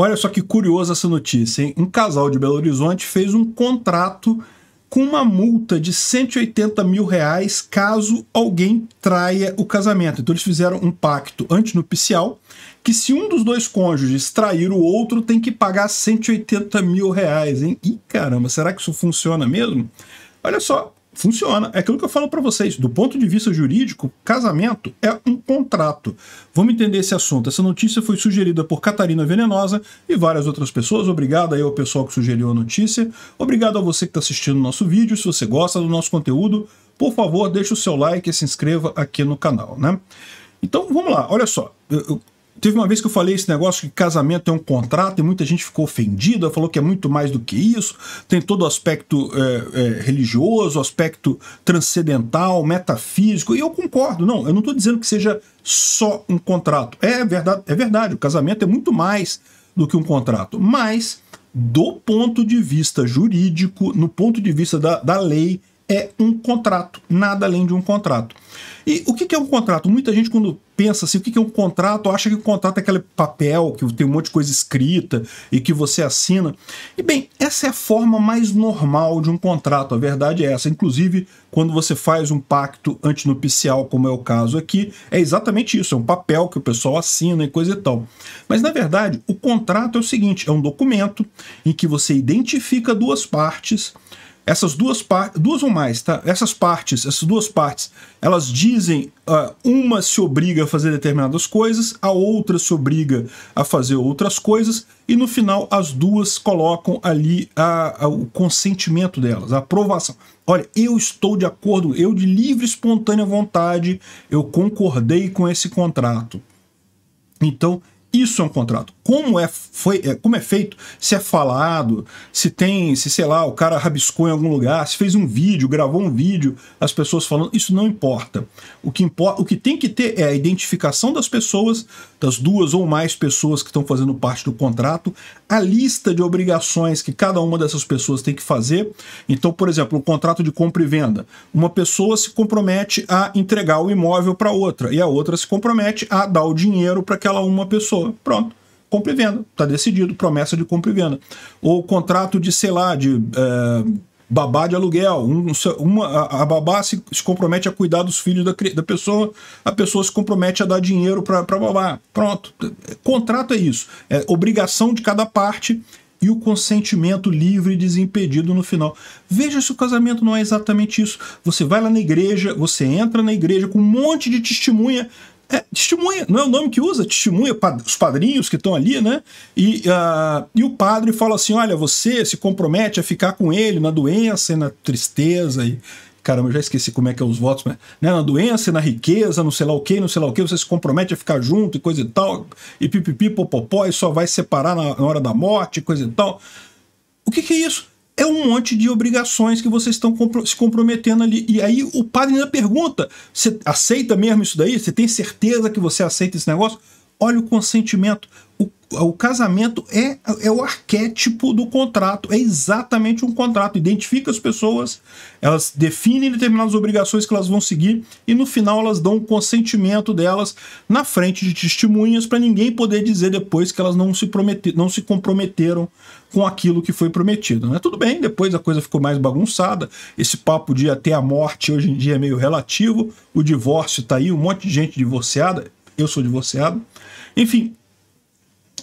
Olha só que curiosa essa notícia, hein? Um casal de Belo Horizonte fez um contrato com uma multa de 180 mil reais caso alguém traia o casamento. Então eles fizeram um pacto antinupcial que se um dos dois cônjuges trair o outro tem que pagar 180 mil reais, hein? Ih, caramba, será que isso funciona mesmo? Olha só, funciona. É aquilo que eu falo para vocês. Do ponto de vista jurídico, casamento é um contrato. Vamos entender esse assunto. Essa notícia foi sugerida por Catarina Venenosa e várias outras pessoas. Obrigado aí ao pessoal que sugeriu a notícia. Obrigado a você que está assistindo o nosso vídeo. Se você gosta do nosso conteúdo, por favor, deixe o seu like e se inscreva aqui no canal, né? Então, vamos lá. Olha só. Eu, Teve uma vez que eu falei esse negócio que casamento é um contrato e muita gente ficou ofendida, falou que é muito mais do que isso, tem todo o aspecto é, é, religioso, aspecto transcendental, metafísico, e eu concordo, não, eu não estou dizendo que seja só um contrato. É verdade, é verdade, o casamento é muito mais do que um contrato, mas do ponto de vista jurídico, no ponto de vista da, da lei, é um contrato, nada além de um contrato. E o que é um contrato? Muita gente, quando pensa assim, o que é um contrato, acha que o contrato é aquele papel que tem um monte de coisa escrita e que você assina. E bem, essa é a forma mais normal de um contrato, a verdade é essa. Inclusive, quando você faz um pacto antinupcial, como é o caso aqui, é exatamente isso, é um papel que o pessoal assina e coisa e tal. Mas, na verdade, o contrato é o seguinte, é um documento em que você identifica duas partes essas duas partes, duas ou mais, tá? Essas partes, essas duas partes, elas dizem, uh, uma se obriga a fazer determinadas coisas, a outra se obriga a fazer outras coisas, e no final as duas colocam ali a, a, o consentimento delas, a aprovação. Olha, eu estou de acordo, eu de livre e espontânea vontade, eu concordei com esse contrato. Então, isso é um contrato. Como é, foi, é, como é feito, se é falado, se tem, se sei lá, o cara rabiscou em algum lugar, se fez um vídeo, gravou um vídeo, as pessoas falando, isso não importa. O que importa, o que tem que ter é a identificação das pessoas, das duas ou mais pessoas que estão fazendo parte do contrato, a lista de obrigações que cada uma dessas pessoas tem que fazer. Então, por exemplo, um contrato de compra e venda. Uma pessoa se compromete a entregar o imóvel para outra e a outra se compromete a dar o dinheiro para aquela uma pessoa. Pronto. Compra e venda. Está decidido. Promessa de compra e venda. Ou contrato de, sei lá, de. É, babá de aluguel. Um, uma, a, a babá se, se, compromete a cuidar dos filhos da, da pessoa, a pessoa se compromete a dar dinheiro para babá. Pronto. Contrato é isso. É obrigação de cada parte e o consentimento livre e desimpedido no final. Veja se o casamento não é exatamente isso. Você vai lá na igreja, você entra na igreja com um monte de testemunha é, testemunha, não é o nome que usa, testemunha, os padrinhos que estão ali, né? E, uh, e o padre fala assim: olha, você se compromete a ficar com ele na doença e na tristeza. E, caramba, eu já esqueci como é que é os votos, mas né, na doença e na riqueza, não sei lá o que, não sei lá o que, você se compromete a ficar junto e coisa e tal, e pipipi, popopó, e só vai separar na, na hora da morte, coisa e tal. O que, que é isso? É um monte de obrigações que vocês estão se comprometendo ali. E aí o padre ainda pergunta: você aceita mesmo isso daí? Você tem certeza que você aceita esse negócio? Olha o consentimento. O casamento é, é o arquétipo do contrato, é exatamente um contrato. Identifica as pessoas, elas definem determinadas obrigações que elas vão seguir e no final elas dão o consentimento delas na frente de testemunhas para ninguém poder dizer depois que elas não se, prometer, não se comprometeram com aquilo que foi prometido. Né? Tudo bem, depois a coisa ficou mais bagunçada, esse papo de até a morte hoje em dia é meio relativo, o divórcio está aí, um monte de gente divorciada, eu sou divorciado. Enfim,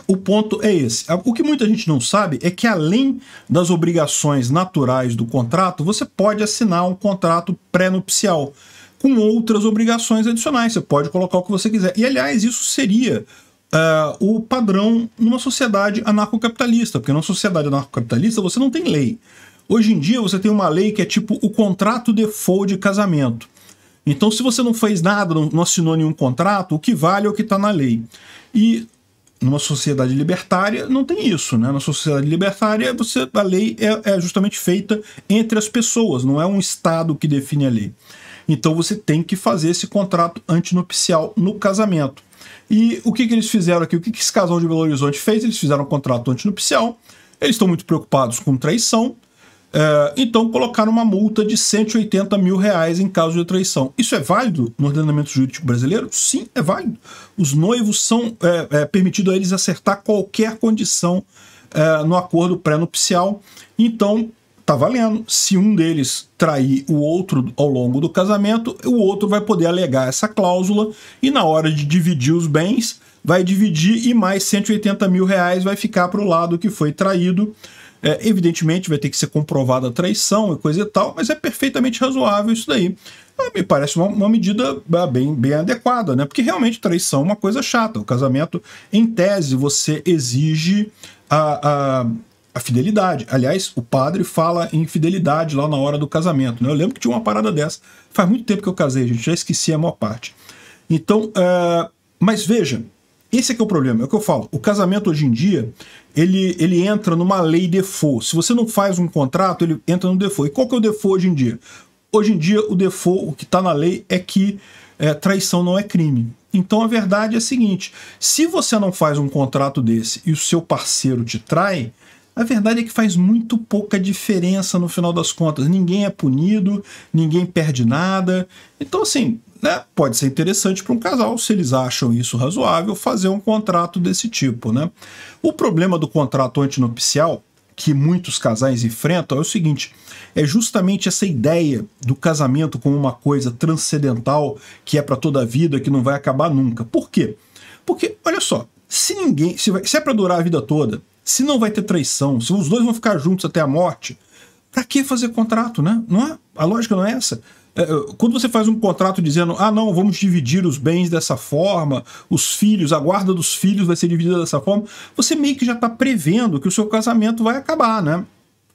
o ponto é esse. O que muita gente não sabe é que, além das obrigações naturais do contrato, você pode assinar um contrato pré-nupcial com outras obrigações adicionais. Você pode colocar o que você quiser. E, aliás, isso seria uh, o padrão numa sociedade anarcocapitalista, porque numa sociedade anarcocapitalista você não tem lei. Hoje em dia você tem uma lei que é tipo o contrato default de casamento. Então, se você não fez nada, não assinou nenhum contrato, o que vale é o que está na lei. E numa sociedade libertária não tem isso, né? Na sociedade libertária você, a lei é, é, justamente feita entre as pessoas, não é um Estado que define a lei. Então você tem que fazer esse contrato antinupcial no casamento. E o que, que eles fizeram aqui? O que, que esse casal de Belo Horizonte fez? Eles fizeram um contrato antinupcial, eles estão muito preocupados com traição, É, então colocaram uma multa de 180 mil reais em caso de traição. Isso é válido no ordenamento jurídico brasileiro? Sim, é válido. Os noivos são é, é permitido a eles acertar qualquer condição é, no acordo pré-nupcial. Então tá valendo. Se um deles trair o outro ao longo do casamento, o outro vai poder alegar essa cláusula e na hora de dividir os bens vai dividir e mais 180 mil reais vai ficar para o lado que foi traído. É, evidentemente vai ter que ser comprovada a traição e coisa e tal, mas é perfeitamente razoável isso daí. Ah, me parece uma, uma, medida ah, bem, bem adequada, né? Porque realmente traição é uma coisa chata. O casamento, em tese, você exige a, a, a fidelidade. Aliás, o padre fala em fidelidade lá na hora do casamento. Né? Eu lembro que tinha uma parada dessa. Faz muito tempo que eu casei, gente, já esqueci a maior parte. Então, uh, mas veja, esse é que é o problema, é o que eu falo. O casamento hoje em dia, ele, ele entra numa lei default. Se você não faz um contrato, ele entra no default. E qual que é o default hoje em dia? Hoje em dia, o default, o que está na lei, é que é, traição não é crime. Então a verdade é a seguinte: se você não faz um contrato desse e o seu parceiro te trai, a verdade é que faz muito pouca diferença no final das contas. Ninguém é punido, ninguém perde nada. Então, assim, né, pode ser interessante para um casal, se eles acham isso razoável, fazer um contrato desse tipo. Né? O problema do contrato antinupcial que muitos casais enfrentam é o seguinte: é justamente essa ideia do casamento como uma coisa transcendental que é para toda a vida, que não vai acabar nunca. Por quê? Porque, olha só, se ninguém. Se, vai, se é para durar a vida toda, se não vai ter traição, se os dois vão ficar juntos até a morte, para que fazer contrato, né? Não é? A lógica não é essa. É, é, quando você faz um contrato dizendo, ah, não, vamos dividir os bens dessa forma, os filhos, a guarda dos filhos vai ser dividida dessa forma, você meio que já está prevendo que o seu casamento vai acabar, né?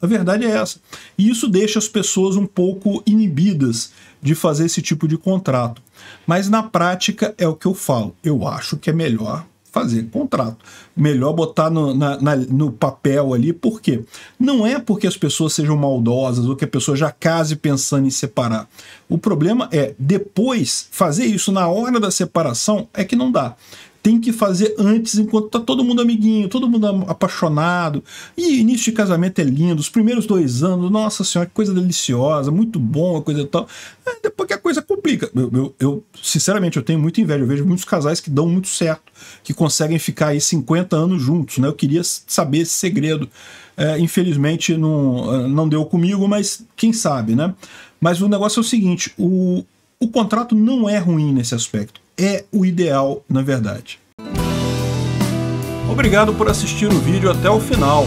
A verdade é essa. E isso deixa as pessoas um pouco inibidas de fazer esse tipo de contrato. Mas na prática é o que eu falo. Eu acho que é melhor fazer contrato. Melhor botar no, na, na, no papel ali, por quê? Não é porque as pessoas sejam maldosas ou que a pessoa já case pensando em separar. O problema é depois fazer isso na hora da separação é que não dá tem que fazer antes, enquanto tá todo mundo amiguinho, todo mundo apaixonado. E início de casamento é lindo, os primeiros dois anos, nossa senhora, que coisa deliciosa, muito bom, coisa e tal. É, depois que a coisa complica. Eu, eu, eu, sinceramente, eu tenho muita inveja. Eu vejo muitos casais que dão muito certo, que conseguem ficar aí 50 anos juntos, né? Eu queria saber esse segredo. É, infelizmente não, não deu comigo, mas quem sabe, né? Mas o negócio é o seguinte: o, o contrato não é ruim nesse aspecto é o ideal, na verdade. Obrigado por assistir o vídeo até o final.